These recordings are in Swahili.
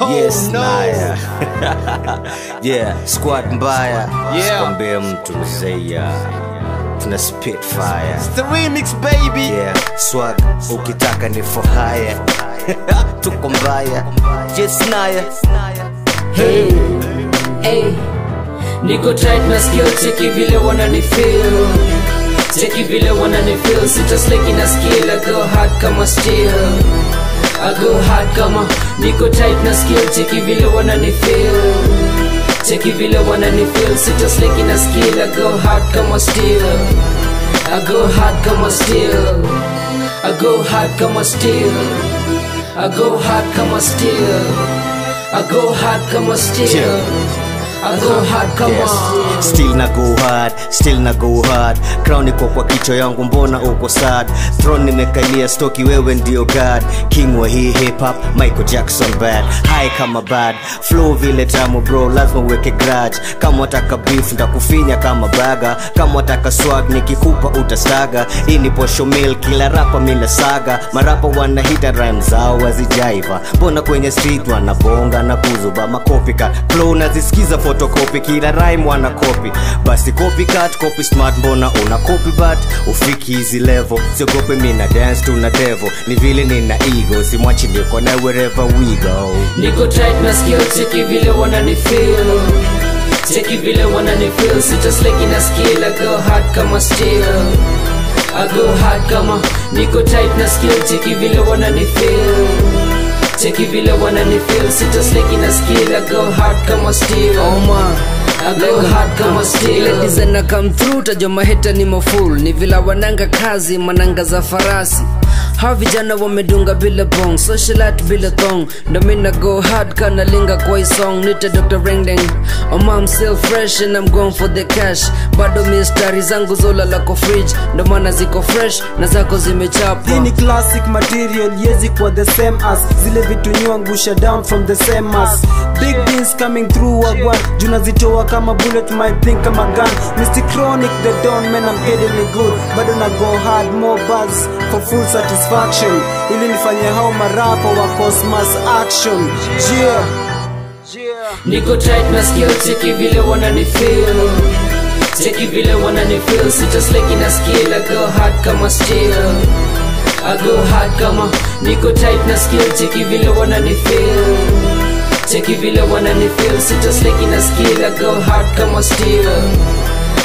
Yes, no. Naya. yeah, squad mbaya. Yeah. Sikwambie mtu zeya. Tuna Spitfire. It's the remix, baby. Yeah, swag ukitaka ni for hire. Tuko mbaya. Yes, Naya. Hey, hey, niko tight na skill, cheki vile wanani feel, cheki vile wanani feel, sita sleki na skill, I go hard kama steel, Go hard kama, niko tight na skill, cheki vile wanani feel, cheki vile wanani feel, sita sleki na skill, I go hard kama steel, I go hard kama steel, I go hard kama steel, I go hard kama steel. I go hard kama steel. Still na go hard, still na go hard. Crown iko kwa kichwa yangu, mbona uko sad? Throne nimekalia stoki, wewe ndio god. King wa hii hip hop, Michael Jackson bad. High kama bad, flow vile tamu bro, lazima uweke grudge. Kama wataka beef ndakufinya kama baga. Kama wataka swag nikikupa utastaga. Hii ni posho mill, kila rapa mina saga. Marapa wanahita rhyme zao wazijaiva. Mbona kwenye street wanabonga na kuzuba makopika. Flow nazisikiza photocopy, kila rhyme wana copy. Basi copy cut copy smart, mbona una copy but ufiki hizi level. Siogope mina dance tuna devil. Ni vile nina ego, simwachi niko na wherever we go. Niko tight na skill, cheki vile wanani feel Cheki vile wanani feel, sita sleki na skill, I go hard kama steel I go hard kama, niko tight na skill, cheki vile wanani feel Cheki vile wanani feel, sita sleki na skill, I go hard kama steel. I go hard kama steel. Ile design na come through tajwa maheta ni maful. Ni vila wananga kazi mananga za farasi hawa vijana wamedunga bila bong socialat bila thong. Ndo mina go hard kana linga kwa hii song nite dr rengdeng oma I'm still fresh and I'm going for the cash. Bado mistari zangu zola lako fridge. Ndo maana ziko fresh na zako hii zimechapwa ni classic material yezi kwa the same as. Zile vitu nyuangusha down from the same as. Big beans coming through wagwan junazitoa kama bullet my think kama gun. Mr. Chronic the don man I'm getting it good. Bado na go hard more buzz for full satisfaction. Ili nifanye hao marapo wa cosmos action. Yeah. Niko tight na skill, cheki vile wanani feel. Cheki vile wanani feel, sita sleki na skill, I go hard kama steel. I go hard kama, niko tight na skill, cheki vile wanani feel. Cheki vile wanani feel, sita sleki na skill, I go hard kama steel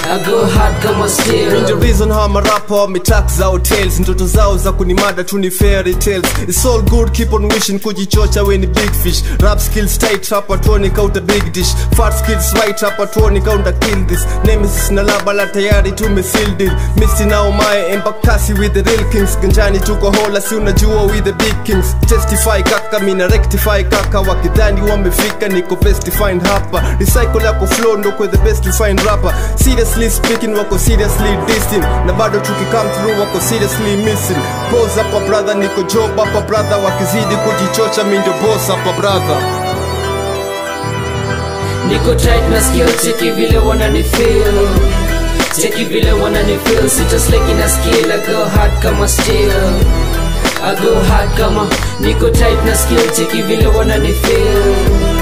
I go hard kama steel reason hawa me wametak za hotels ndoto zao za kunimada tu ni fairy tales. It's all good keep on wishing kujichocha we ni big fish. Rap skills tight hapa out a big dish. Fat skills right hapa out a kill this. Nemesis na laba la tayari tume seal deal. Na nao mae embakasi with the real kings. Ganjani tuko hola si unajua with the big kings. Testify kaka mina rectify kaka. Wakidhani wamefika niko best defined hapa Recycle yako flow ndo kwe the best defined rapper. Seriously speaking wako seriously distant. Na bado tukikam through wako seriously missing. Pose hapa brother niko job hapa brother. Wakizidi kujichocha mimi ndio boss hapa brother. Niko tight na skill, cheki vile wanani feel. Cheki vile wanani feel, sita sleki na skill, I go hard kama steel. I go hard kama, niko tight na skill, cheki vile wanani feel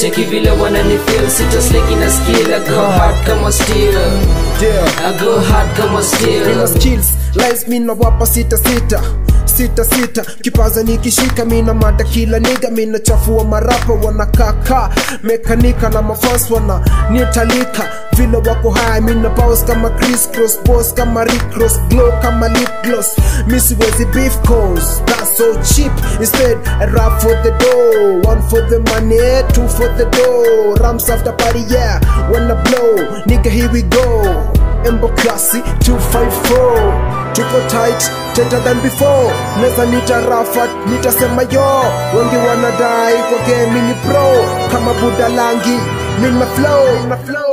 Cheki vile wanani feel, sita sleki na skill, I go hard kama steel. Yeah. I go hard kama steel. Nina skills lies mina wapa sita sita. Sita sita. Kipaza nikishika mina mata kila niga. Mina chafua marapa wana kaka. Mekanika na mafans wana nitalika vile wako haya mina boss kama Chris Cross boss kama Rick Ross glow kama lip gloss. Mi siwezi beef cause that's so cheap. Instead I rap for the dough. One for the money two for the dough. Rams after party yeah when I blow. Nigga here we go. Embo Classy 254 Tuko tight, tighter than before. Neza nita Rafat, nitasema yo. Wengi wanadai kwa game ni pro. Kama Buda Langi, mina flow, mina flow